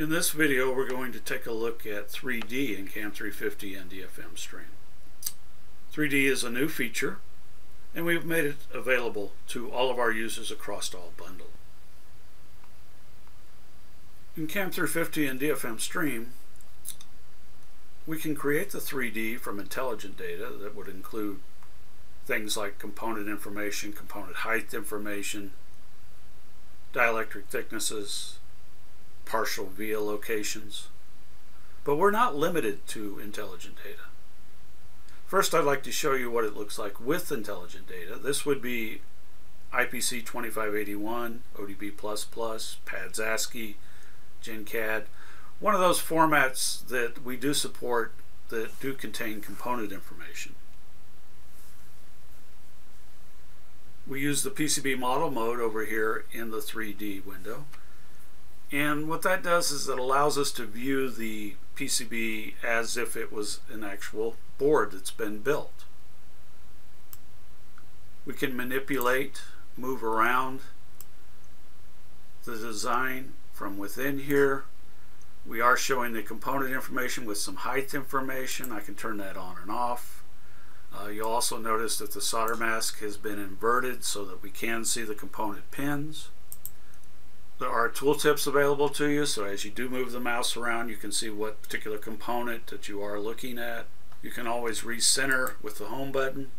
In this video we're going to take a look at 3D in CAM 350 and DFM Stream. 3D is a new feature and we've made it available to all of our users across all bundles. In CAM 350 and DFM Stream we can create the 3D from intelligent data that would include things like component information, component height information, dielectric thicknesses, partial via locations. But we're not limited to intelligent data. First, I'd like to show you what it looks like with intelligent data. This would be IPC 2581, ODB++, PADS ASCII, GenCAD, one of those formats that we do support that do contain component information. We use the PCB model mode over here in the 3D window. And what that does is it allows us to view the PCB as if it was an actual board that's been built. We can manipulate, move around the design from within here. We are showing the component information with some height information. I can turn that on and off. Uh, you'll also notice that the solder mask has been inverted so that we can see the component pins. There are tooltips available to you, so as you do move the mouse around, you can see what particular component that you are looking at. You can always recenter with the home button.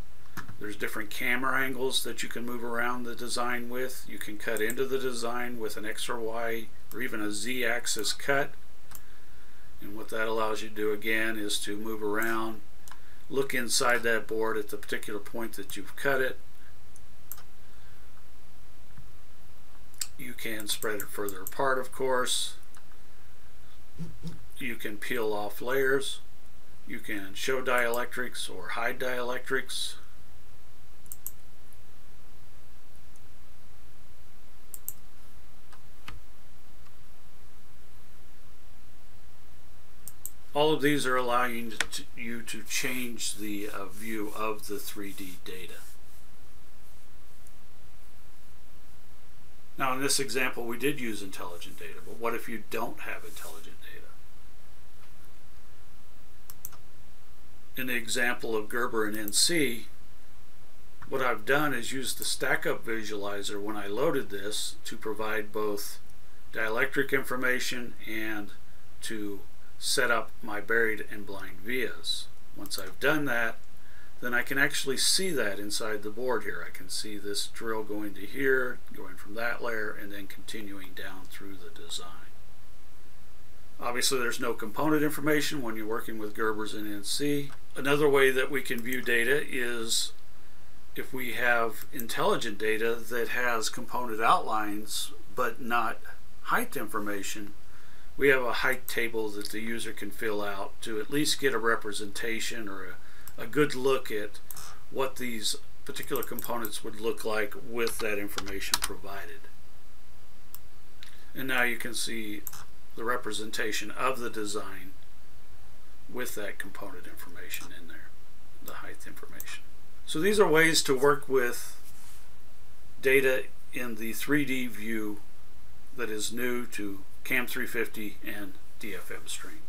There's different camera angles that you can move around the design with. You can cut into the design with an X or Y or even a Z axis cut. And what that allows you to do again is to move around, look inside that board at the particular point that you've cut it, You can spread it further apart, of course. You can peel off layers. You can show dielectrics or hide dielectrics. All of these are allowing you to change the uh, view of the 3D data. Now in this example we did use intelligent data, but what if you don't have intelligent data? In the example of Gerber and NC, what I've done is use the stack-up visualizer when I loaded this to provide both dielectric information and to set up my buried and blind vias. Once I've done that, then I can actually see that inside the board here. I can see this drill going to here, going from that layer, and then continuing down through the design. Obviously there's no component information when you're working with Gerbers and NC. Another way that we can view data is if we have intelligent data that has component outlines but not height information, we have a height table that the user can fill out to at least get a representation or a a good look at what these particular components would look like with that information provided. And now you can see the representation of the design with that component information in there, the height information. So these are ways to work with data in the 3D view that is new to CAM 350 and DFM Stream.